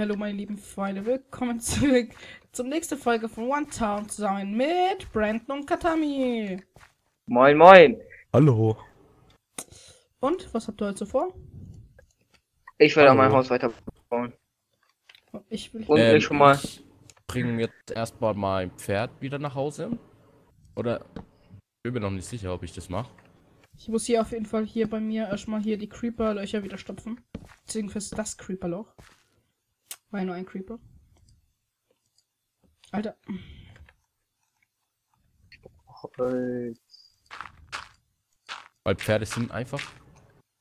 Hallo meine lieben Freunde, willkommen zurück zum nächsten Folge von One Town zusammen mit Brandon und Katami. Moin, moin. Hallo. Und, was habt ihr heute so vor? Ich Hallo. mein Haus weiterbauen. Ich will... Und Ähm, ich schon mal. Ich bringe jetzt erstmal mein Pferd wieder nach Hause. Oder ich bin mir noch nicht sicher, ob ich das mache. Ich muss hier auf jeden Fall hier bei mir erstmal hier die Creeper-Löcher wieder stopfen. Beziehungsweise das Creeper-Loch. War ja nur ein Creeper. Alter, Holz. Weil Pferde sind einfach.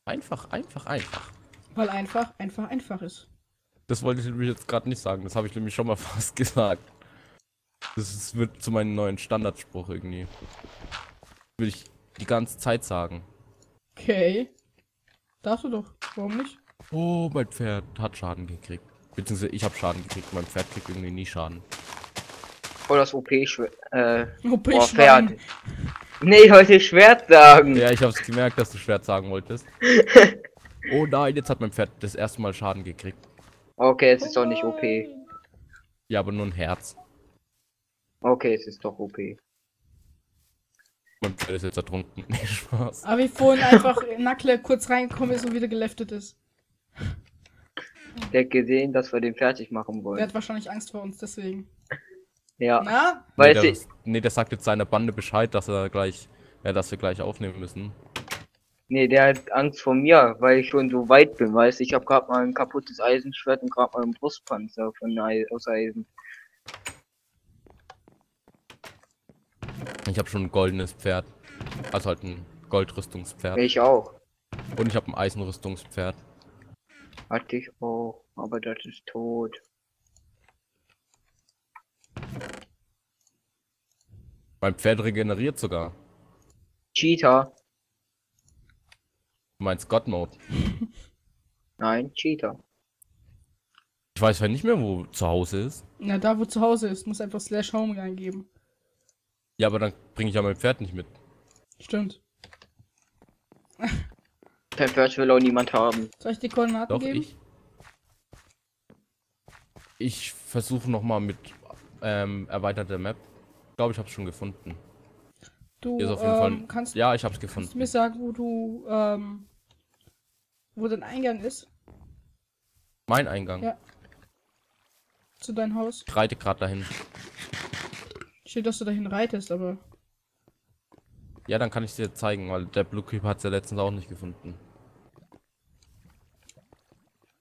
Einfach, einfach, einfach. weil einfach, einfach, einfach ist. Das wollte ich nämlich jetzt gerade nicht sagen. Das habe ich nämlich schon mal fast gesagt. Das ist, wird zu meinem neuen Standardspruch irgendwie. Will ich die ganze Zeit sagen. Okay. Darfst du doch. Warum nicht? Oh, mein Pferd hat Schaden gekriegt. Beziehungsweise ich habe Schaden gekriegt. Mein Pferd kriegt irgendwie nie Schaden. Oh, das OP Schwert. Äh, Oh, boah, Schwein. Pferd. Nee, ich wollte Schwert sagen. Ja, ich habe es gemerkt, dass du Schwert sagen wolltest. Oh nein, jetzt hat mein Pferd das erste Mal Schaden gekriegt. Okay, es ist doch nicht OP. Ja, aber nur ein Herz. Okay, es ist doch OP. Mein Pferd ist jetzt ertrunken. Nee, Spaß. Aber wie vorhin einfach Nackle kurz reingekommen ist und wieder geleftet ist. Der hat gesehen, dass wir den fertig machen Der wollen. hat wahrscheinlich Angst vor uns, deswegen. Ja, Na? weil nee, der, nee, der sagt jetzt seiner Bande Bescheid, dass er gleich, ja, dass wir gleich aufnehmen müssen. Nee, der hat Angst vor mir, weil ich schon so weit bin, weißt du, ich habe gerade mal ein kaputtes Eisenschwert und gerade mal einen Brustpanzer von Ei aus Eisen. Ich habe schon ein goldenes Pferd. Also halt ein Goldrüstungspferd. Ich auch. Und ich habe ein Eisenrüstungspferd. Hatte ich auch, aber das ist tot. Mein Pferd regeneriert sogar. Cheetah. Du meinst God Mode. Nein, Cheetah. Ich weiß ja nicht mehr, wo zu Hause ist. Na, da wo zu Hause ist, muss einfach Slash Home eingeben. Ja, aber dann bringe ich ja mein Pferd nicht mit. Stimmt. Kein Pferd will auch niemand haben. Soll ich die Koordinaten Doch, geben? ich. Ich versuche nochmal mit ähm, erweiterter Map. Ich glaube, ich habe es schon gefunden. Du Hier ist auf jeden ähm, Fall. kannst, Ja, ich habe es kannst du gefunden. mir sagen, wo du, ähm, wo dein Eingang ist? Mein Eingang. Ja. Zu deinem Haus? Ich reite gerade dahin. Steht, dass du dahin reitest, aber. Ja, dann kann ich dir zeigen, weil der Blue Creeper hat es ja letztens auch nicht gefunden.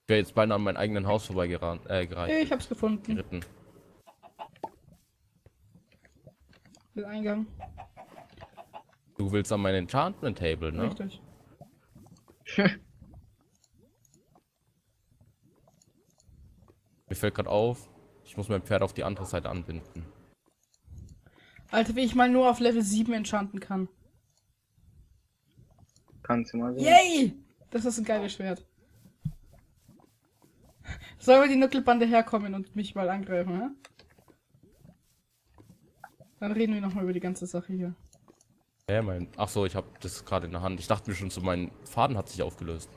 Ich wäre jetzt beinahe an meinem eigenen Haus vorbei geran äh, gereicht, Ich hab's gefunden. geritten. Den Eingang. Du willst an mein Enchantment Table, ne? Richtig. Mir fällt gerade auf, ich muss mein Pferd auf die andere Seite anbinden. Alter, wie ich mal nur auf Level 7 enchanten kann. Kannst du mal sehen. Yay! Das ist ein geiles Schwert. Soll mal die Nuckelbande herkommen und mich mal angreifen, hä? Dann reden wir nochmal über die ganze Sache hier. Hä, mein. Ach so, ich habe das gerade in der Hand. Ich dachte mir schon so, mein Faden hat sich aufgelöst.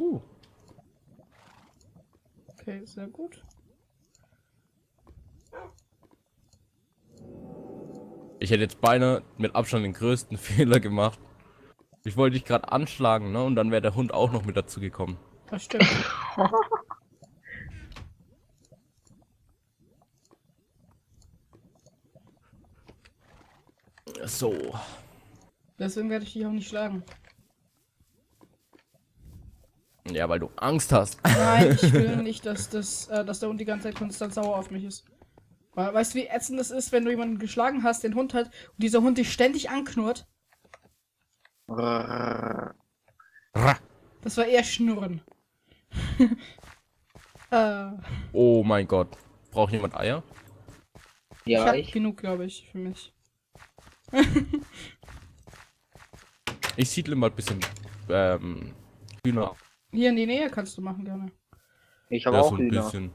Uh, Okay, sehr gut. ich hätte jetzt beinahe mit Abstand den größten Fehler gemacht. Ich wollte dich gerade anschlagen, ne? Und dann wäre der Hund auch noch mit dazu gekommen. Das stimmt. So. Deswegen werde ich dich auch nicht schlagen. Ja, weil du Angst hast. Nein, ich will nicht, dass, das, äh, dass der Hund die ganze Zeit konstant sauer auf mich ist. Weil, weißt du, wie ätzend das ist, wenn du jemanden geschlagen hast, den Hund hat, und dieser Hund dich ständig anknurrt? Brrrr. Das war eher Schnurren. äh, Oh mein Gott. Braucht jemand Eier? ich Ja, hab ich. genug, glaube ich, für mich. Ich siedle mal ein bisschen ähm, Hühner. Hier in die Nähe kannst du machen, gerne. Ich habe Ja, auch so ein Hühner. bisschen.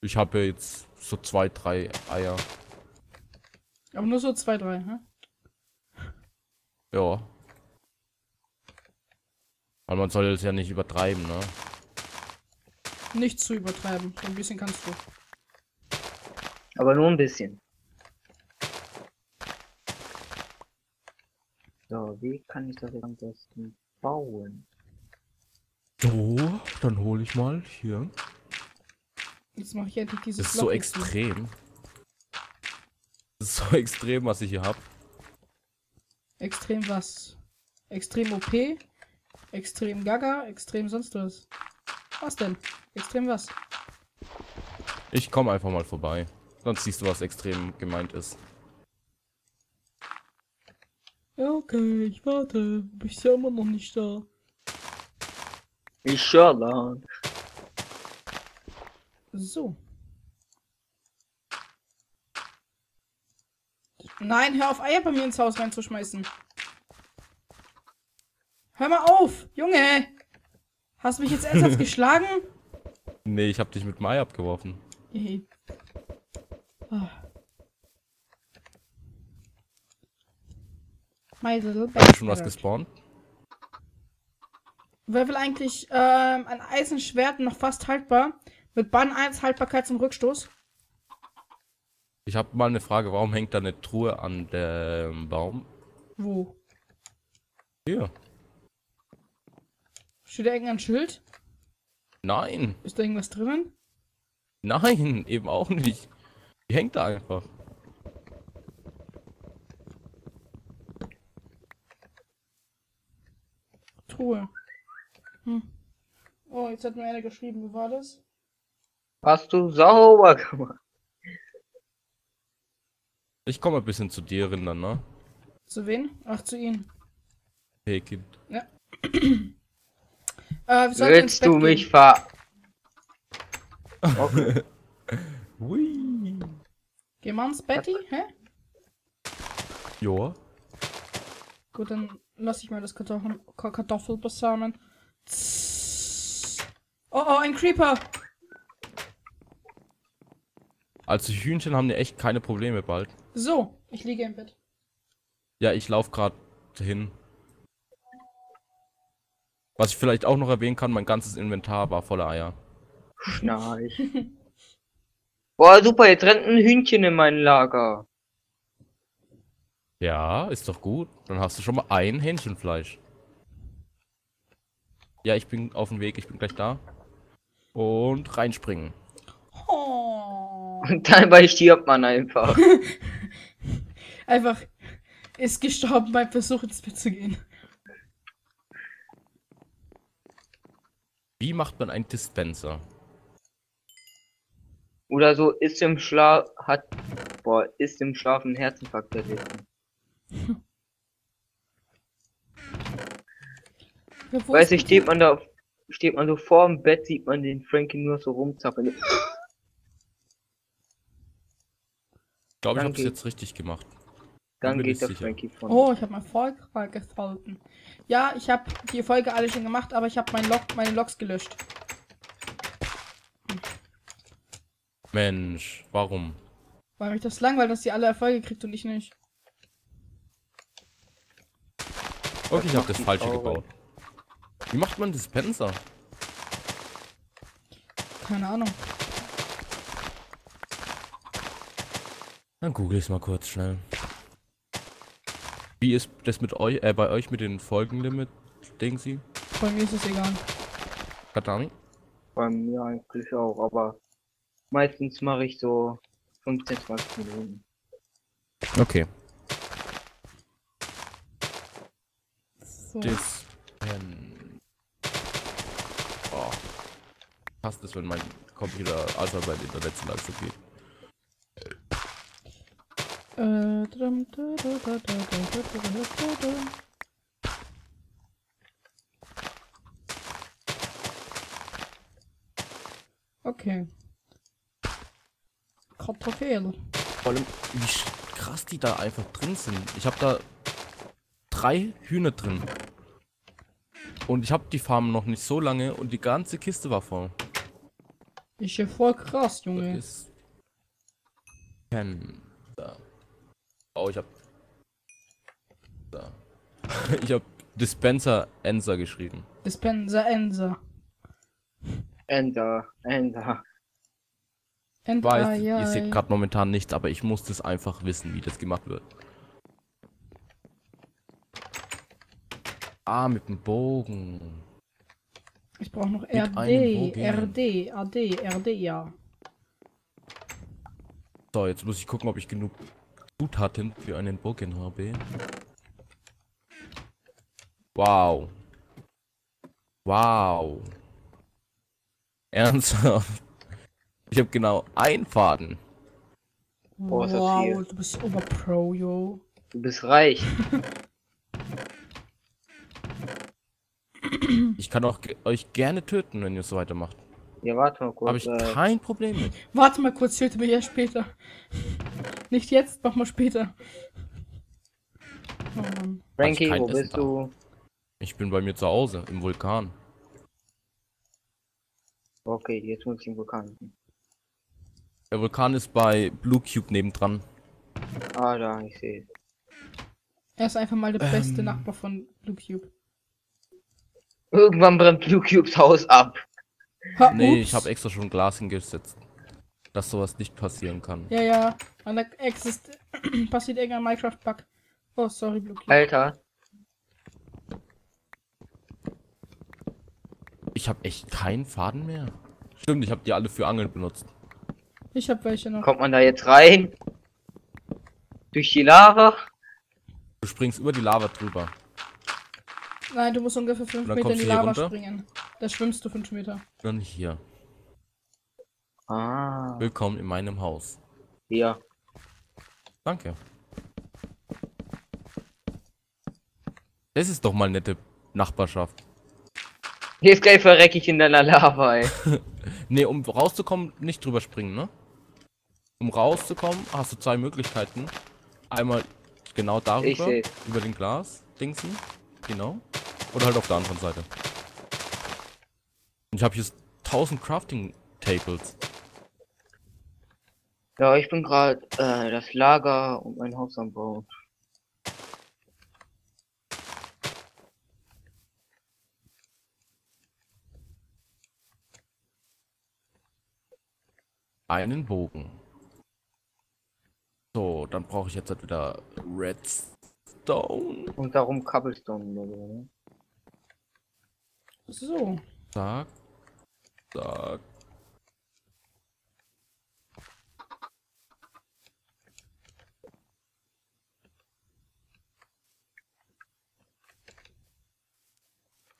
Ich habe ja jetzt so zwei, drei Eier. Aber nur so zwei, drei, hä? Ja. Weil man soll es ja nicht übertreiben, ne? Nicht zu übertreiben. Ein bisschen kannst du. Aber nur ein bisschen. So, wie kann ich das jetzt am besten bauen? So, dann hole ich mal hier. Jetzt mache ich endlich dieses Das ist so extrem. Das ist so extrem, was ich hier hab. Extrem was? Extrem OP? Extrem Gaga? Extrem sonst was? Was denn? Extrem was? Ich komme einfach mal vorbei. Sonst siehst du, was extrem gemeint ist. Ja, okay, ich warte. Du bist ja immer noch nicht da. Ich schon. So. Nein, hör auf, Eier bei mir ins Haus reinzuschmeißen. Hör mal auf, Junge! Hast du mich jetzt ernsthaft geschlagen? Nee, ich hab dich mit Mai abgeworfen. Ah. My little Hast du schon was gespawnt? Wer will eigentlich ähm, ein Eisenschwert noch fast haltbar? Mit Bann 1 Haltbarkeit zum Rückstoß? Ich habe mal eine Frage, warum hängt da eine Truhe an dem Baum? Wo? Hier. Steht da irgendein Schild? Nein, Ist da irgendwas drinnen? nein, eben auch nicht. Die hängt da einfach. Truhe. Hm. Oh, jetzt hat mir einer geschrieben, wie war das? Hast du sauber gemacht? Ich komme ein bisschen zu dir, Rinder, ne? Zu wen? Ach, zu ihnen. Hey, Kind. Äh, Willst du gehen. mich ver... Okay. Hui. Gehen wir ins Betty? Hä? Joa. Gut, dann lass ich mal das Kartoffel, Ka- Kartoffelbesamen. Zzzz. Oh, oh, ein Creeper! Also Hühnchen haben ja echt keine Probleme bald. So, ich liege im Bett. Ja, ich lauf gerade hin. Was ich vielleicht auch noch erwähnen kann, mein ganzes Inventar war voller Eier. Schnarch. Boah, super, jetzt rennt ein Hühnchen in mein Lager. Ja, ist doch gut. Dann hast du schon mal ein Hähnchenfleisch. Ja, ich bin auf dem Weg, ich bin gleich da. Und reinspringen. Oh. Und dabei stirbt man einfach. Einfach ist gestorben beim Versuch ins Bett zu gehen. Wie macht man einen Dispenser? Oder so ist im Schlaf, hat, boah, ist im Schlaf ein Herzinfarkt erlitten. Ja, Weißt du, ist steht man da, steht man so vor dem Bett, sieht man den Frankie nur so rumzappeln. Ich glaube, ich habe es jetzt richtig gemacht. Dann geht der sicher. Frankie von. Oh, ich habe mein Volk gefolgen. Ja, ich habe die Folge alle schon gemacht, aber ich habe mein Log, meine Logs gelöscht. Mensch, warum? Weil mich das langweilt, dass die alle Erfolge kriegt und ich nicht. Okay, ich habe das falsche gebaut. Wie macht man Dispenser? Keine Ahnung. Dann google ich mal kurz schnell. Wie ist das mit euch, äh, bei euch mit den Folgenlimit, Dingsy? Bei mir ist es egal. Katani? Bei mir eigentlich auch, aber meistens mache ich so 15, 20 Minuten. Okay. So. Dispen. Oh. Passt es, wenn mein Computer, also mein Internet so langsam geht. Okay. Kartoffel. Vor allem, wie krass die da einfach drin sind. Ich habe da drei Hühner drin. Und ich habe die Farm noch nicht so lange und die ganze Kiste war voll. Ist ja voll krass, Junge. Das ist. Pen. Oh, ich hab. Da. ich hab Dispenser Enser geschrieben. Dispenser, Enser. Enter, Enter. Ich Ent weiß, ai, ihr seht gerade momentan nichts, aber ich muss das einfach wissen, wie das gemacht wird. Ah, mit dem Bogen. Ich brauche noch RD. RD, AD, RD, ja. So, jetzt muss ich gucken, ob ich genug Zutaten für einen Bogen habe. Wow. Wow. Ernsthaft. Ich habe genau einen Faden. Oh, ist das wow, viel. du bist Oberpro, yo. Du bist reich. Ich kann auch euch gerne töten, wenn ihr es so weitermacht. Ja, warte mal kurz. Habe ich äh, kein Problem mit. Warte mal kurz, töte mich ja später. Nicht jetzt, mach mal später. Oh Mann. Frankie, wo Essen bist da. du? Ich bin bei mir zu Hause, im Vulkan. Okay, jetzt muss ich ihn bekannten. Der Vulkan ist bei Blue Cube nebendran. Ah, da, ich sehe es. Er ist einfach mal der beste Ähm. Nachbar von Blue Cube. Irgendwann brennt Blue Cubes Haus ab. Ha, Nee, ups. ich habe extra schon Glas hingesetzt. Dass sowas nicht passieren kann. Ja, ja. An der Exist passiert irgendein Minecraft-Bug. Oh, sorry, Blue Cube. Alter, Ich habe echt keinen Faden mehr. Stimmt, ich habe die alle für Angeln benutzt. Ich hab welche noch. kommt man da jetzt rein? Durch die Lava? Du springst über die Lava drüber. Nein, du musst ungefähr 5 Und dann Meter in die Lava runter? springen. Da schwimmst du 5 Meter. Dann hier. Ah, Willkommen in meinem Haus. hier. Danke. Das ist doch mal nette Nachbarschaft. Jetzt gleich verrecke ich in deiner Lava, ey. Nee, um rauszukommen, nicht drüber springen, ne? Um rauszukommen, hast du zwei Möglichkeiten. Einmal genau darüber, über den Glas, Dingsen. Genau. Oder halt auf der anderen Seite. Und ich habe hier 1000 Crafting Tables. Ja, ich bin gerade äh, das Lager und mein Haus am Bauen. Einen Bogen. So, dann brauche ich jetzt halt wieder Redstone. Und darum Cobblestone oder so, ne? So. Zack. Zack.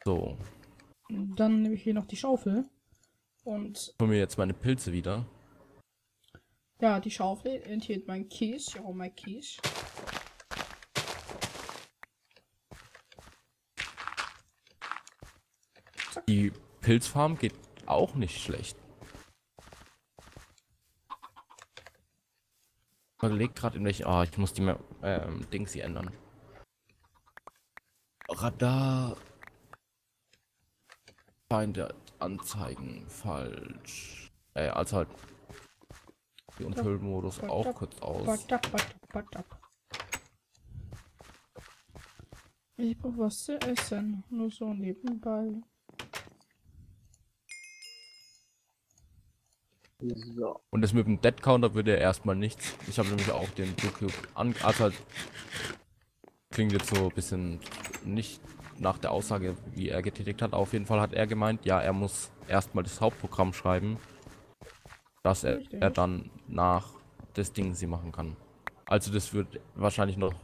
So, Dann nehme ich hier noch die Schaufel. Und hol mir jetzt meine Pilze wieder. ja, die Schaufel enthielt mein Kies. Ja, mein Kies. Die Pilzfarm geht auch nicht schlecht. Ich überleg gerade in welchen. Ah, ich muss die ähm, Dings hier ändern. Radar. Feinde anzeigen falsch. Äh, also halt. Die Unfüllmodus auch kurz aus. Ich brauche was zu essen. Nur so nebenbei. So. Und das mit dem Dead Counter würde er erstmal nichts. Ich habe nämlich auch den Blue Cube an. Also halt. Klingt jetzt so ein bisschen nicht nach der Aussage, wie er getätigt hat. Auf jeden Fall hat er gemeint, ja, er muss erstmal das Hauptprogramm schreiben, dass er, er dann nach das Ding sie machen kann. Also das wird wahrscheinlich noch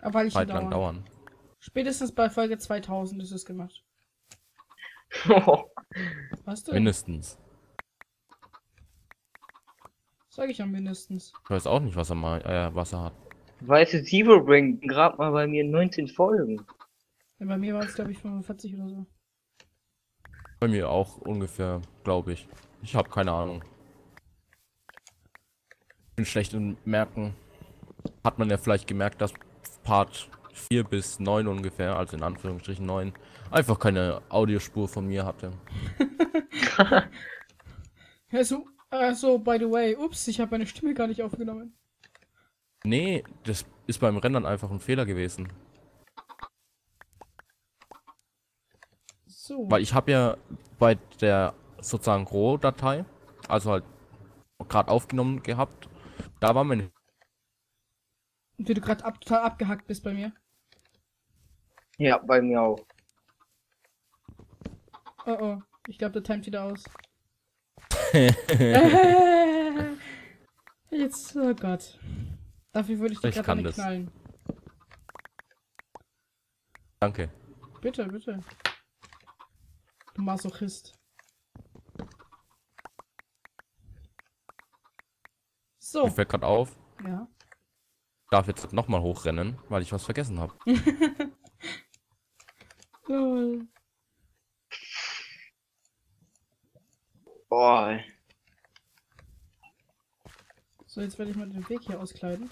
eine Zeit dauern. lang dauern. Spätestens bei Folge 2000 ist es gemacht. Weißt du? Mindestens. Sag ich ja mindestens. Ich weiß auch nicht, was er mal, äh, was er hat. weißt du, Zero bringt gerade mal bei mir 19 Folgen. Ja, bei mir war es, glaube ich, 45 oder so. Bei mir auch ungefähr, glaube ich. Ich habe keine Ahnung. Bin schlecht im Merken. Hat man ja vielleicht gemerkt, dass Part 4 bis 9 ungefähr, also in Anführungsstrichen 9, einfach keine Audiospur von mir hatte. Ja, so, äh, so, by the way, ups, ich habe meine Stimme gar nicht aufgenommen. Nee, das ist beim Rendern einfach ein Fehler gewesen. So. Weil ich habe ja bei der sozusagen Rohdatei, also halt gerade aufgenommen gehabt, da war meine Wie du gerade ab, total abgehackt bist bei mir. Ja, bei mir auch. Oh oh. Ich glaube, der timet wieder aus. Jetzt, oh Gott. Dafür würde ich dich Ich gerade knallen. Danke. Bitte, bitte. Du Masochist. So, Mir fällt gerade auf, ja. ich darf jetzt nochmal hochrennen, weil ich was vergessen habe. Lol. Boah. So, jetzt werde ich mal den Weg hier auskleiden.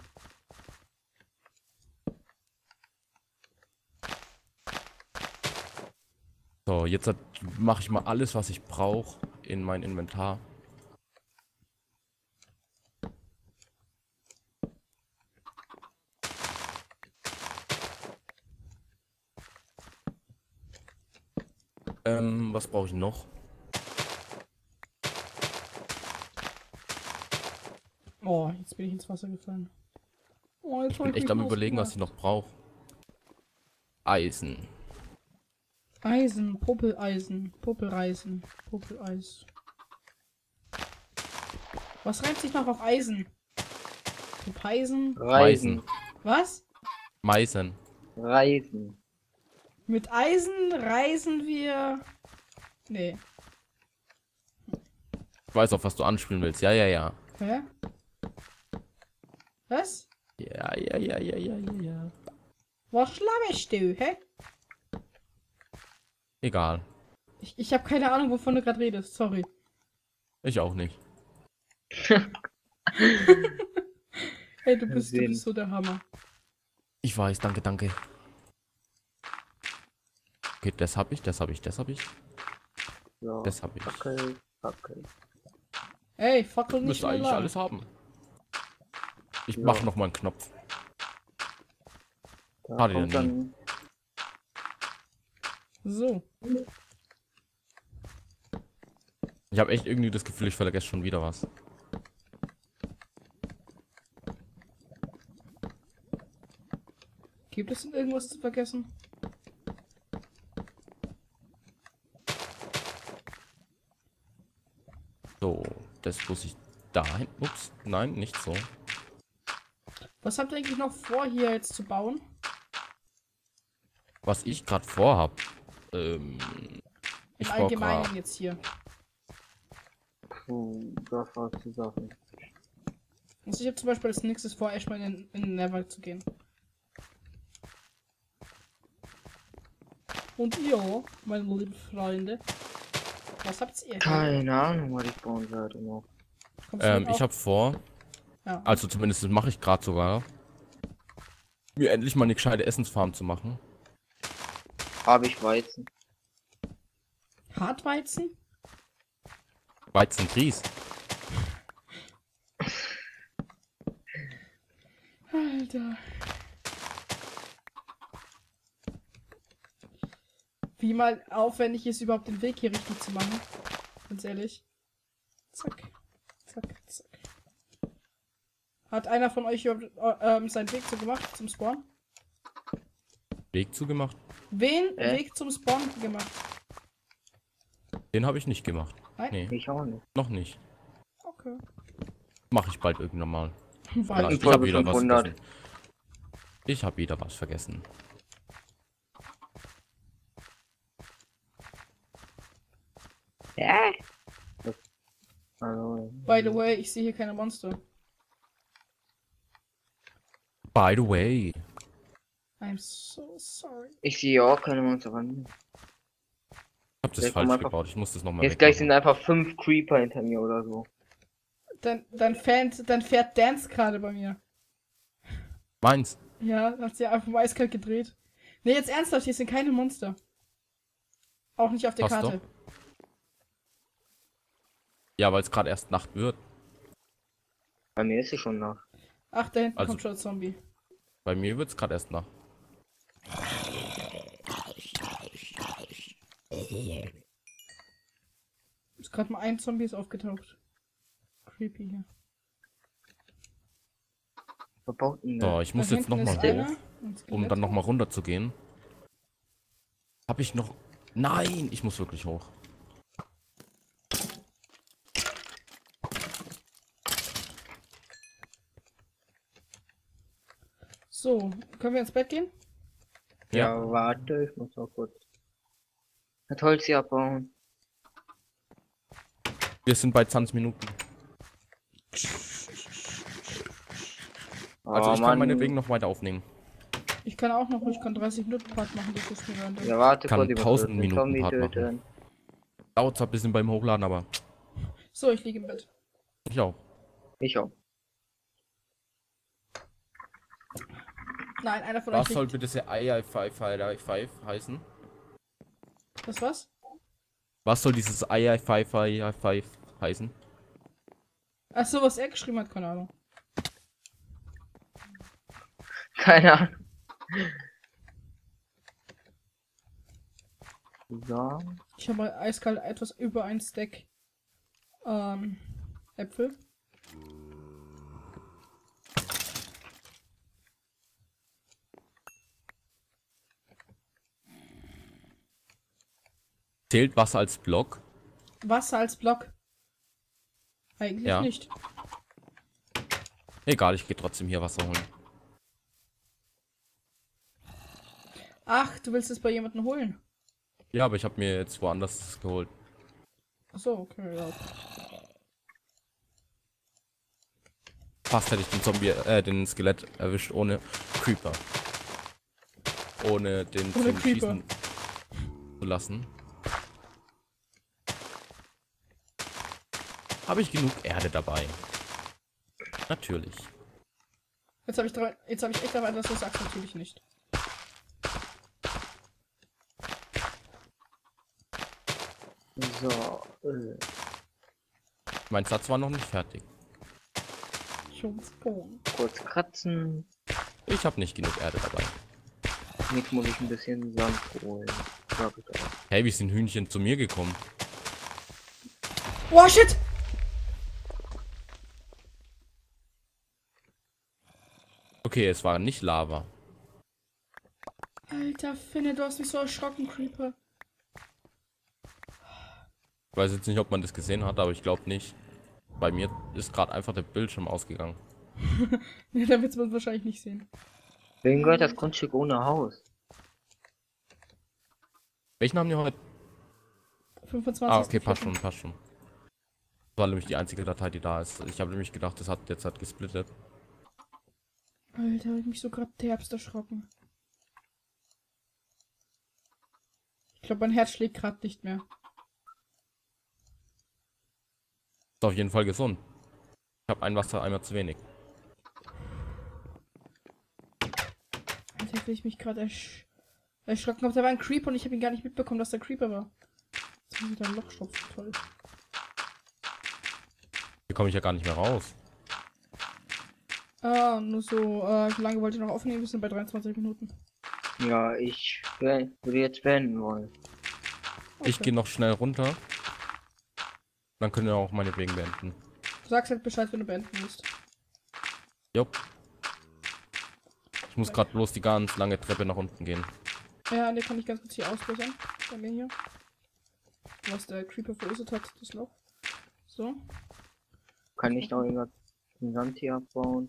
So, jetzt mache ich mal alles, was ich brauche in mein Inventar. Ähm, was brauche ich noch? Oh, jetzt bin ich ins Wasser gefallen. Oh, Ich bin echt am überlegen, was ich noch brauche. Eisen. Eisen, Popeleisen, Popelreisen, Popeleis. Was reimt sich noch auf Eisen? Popeisen? Reisen. Was? Meisen. Reisen. Mit Eisen reisen wir. Nee. Ich weiß auch, was du anspielen willst. Ja, ja, ja. Hä? Was? Ja, ja, ja, ja, ja, ja, ja. Was schlammest du, hä? Egal. Ich, ich habe keine Ahnung, wovon du gerade redest. Sorry. Ich auch nicht. Hey, du bist, du bist so der Hammer. Ich weiß, danke, danke. Okay, das hab ich, das hab ich, das hab ich, So. das hab ich. Fackel, Fackel. Ey, fackel nicht Müsste eigentlich schneller. alles haben. Ich Ja. mach noch mal einen Knopf. Da Hatte kommt ja dann So. Ich habe echt irgendwie das Gefühl, ich vergesse schon wieder was. Gibt es denn irgendwas zu vergessen? So, das muss ich dahin. Ups, nein, nicht so. Was habt ihr eigentlich noch vor, hier jetzt zu bauen? Was ich gerade vorhab. Ähm, Im Allgemeinen grad- jetzt hier. Puh, das war die Sache. Also ich habe zum Beispiel als nächstes vor, erstmal in, in den Never zu gehen. Und ihr, meine lieben Freunde, was habt ihr? Keine Ahnung, was ich bauen werde noch. Ähm, ich habe vor, Ja. also zumindest das mache ich gerade sogar, mir endlich mal eine gescheite Essensfarm zu machen. Habe ich Weizen. Hartweizen? Weizen Grieß. Alter. Wie mal aufwendig ist, überhaupt den Weg hier richtig zu machen. Ganz ehrlich. Zack. Zack, zack. Hat einer von euch überhaupt äh, ähm, seinen Weg so gemacht zum Spawn? Weg zugemacht. Wen Äh? Weg zum Spawn gemacht? Den habe ich nicht gemacht. Nein? Nee, Ich auch nicht. noch nicht. Okay. Mache ich bald irgendwann mal. Weil ich habe wieder was 500. vergessen. Ich habe wieder was vergessen. Ja. Also, By the way, ich sehe hier keine Monster. By the way. I'm so sorry. ich sehe auch keine Monster ran. Ich habe das komm falsch einfach- gebaut. Ich muss das nochmal Jetzt gleich sind einfach fünf Creeper hinter mir oder so. Dann, dann, fährt, dann fährt Dance gerade bei mir. Meins. Ja, hat sie einfach eiskalt gedreht. Ne, jetzt ernsthaft, hier sind keine Monster. Auch nicht auf der Passt Karte. Ja, weil es gerade erst Nacht wird. Bei mir ist sie schon nach. Ach, da hinten Also- kommt schon ein Zombie. Bei mir wird es gerade erst Nacht. Ist gerade mal ein Zombie ist aufgetaucht. Creepy hier. So, ich muss Da jetzt nochmal hoch, um dann nochmal runter zu gehen. Hab ich noch... Nein, ich muss wirklich hoch. So, können wir ins Bett gehen? Ja, warte, ich muss mal kurz. Das Holz hier abbauen. Wir sind bei 20 Minuten. Also Oh, ich kann meinetwegen noch weiter aufnehmen. Ich kann auch noch, ich kann 30 Minuten Part machen, das ist mir random. Ja, warte, Kann ich muss 1000 den Minuten Part machen. Dauert zwar ein bisschen beim Hochladen, aber So, ich liege im Bett. ich auch. Ich auch. Nein, einer von Was euch soll liegt. bitte der II5 heißen? Das was? Was soll dieses II5 heißen? Ach so, was er geschrieben hat, keine Ahnung. Keine Ahnung. So. Ich habe mal eiskalt etwas über ein Stack ähm, Äpfel. Zählt Wasser als Block? Wasser als Block. Eigentlich Ja. nicht. Egal, ich gehe trotzdem hier Wasser holen. Ach, du willst es bei jemandem holen? Ja, aber ich habe mir jetzt woanders geholt. Ach so, okay, ja. Fast hätte ich den Zombie, äh, den Skelett erwischt ohne Creeper. Ohne den Ohne Creeper. Schießen zu lassen. Habe ich genug Erde dabei? Natürlich. Jetzt habe ich drei, jetzt habe ich echt erwartet, dass du sagst natürlich nicht. So. Äh. Mein Satz war noch nicht fertig. Bohnen. Kurz kratzen. Ich habe nicht genug Erde dabei. Jetzt muss ich ein bisschen Sand holen. Hey, wie sind Hühnchen zu mir gekommen? Oh shit! Okay, es war nicht Lava. Alter Finne, du hast mich so erschrocken, Creeper. Ich weiß jetzt nicht, ob man das gesehen hat, aber ich glaube nicht. Bei mir ist gerade einfach der Bildschirm ausgegangen. Ja, da wird man wahrscheinlich nicht sehen. Wem gehört das Grundstück ohne Haus? Welchen haben die heute? 25. Ah, okay, passt schon, passt schon. Das war nämlich die einzige Datei, die da ist. Ich habe nämlich gedacht, das hat jetzt halt gesplittet. Alter, hab ich mich so gerade derbst erschrocken. Ich glaube, mein Herz schlägt gerade nicht mehr. Ist auf jeden Fall gesund. Ich habe ein Wasser einmal zu wenig. Alter, will ich mich gerade ersch erschrocken habe. Da war ein Creeper und ich habe ihn gar nicht mitbekommen, dass der Creeper war. Jetzt ich da ein Loch stopfen. Toll. Hier komme ich ja gar nicht mehr raus. Ah, nur so, äh, wie lange wollt ihr noch aufnehmen? Wir sind bei 23 Minuten. Ja, ich würde jetzt beenden wollen. Ich Okay. gehe noch schnell runter. Dann können wir auch meinetwegen beenden. Du sagst halt Bescheid, wenn du beenden musst. Jupp. Ich muss gerade bloß die ganz lange Treppe nach unten gehen. Ja, ne, kann ich ganz kurz hier ausbessern. Bei mir hier. Was der Creeper verursacht hat, das Loch. So. Kann ich noch irgendwas den Sand hier abbauen?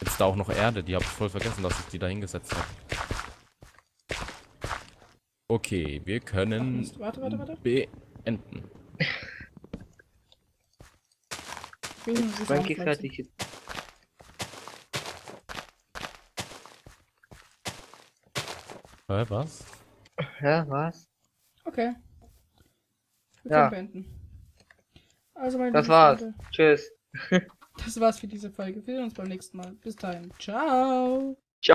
Jetzt da auch noch Erde, die habe ich voll vergessen, dass ich die da hingesetzt habe. Okay, wir Ach, können Mist. Warte, warte, warte. beenden. Soundpflanzen. fertig. Hä, was? Ja, was? Okay. Wir Ja. können beenden. Also meine Das war's. Freunde, Tschüss. Das war's für diese Folge. Wir sehen uns beim nächsten Mal. Bis dahin. Ciao.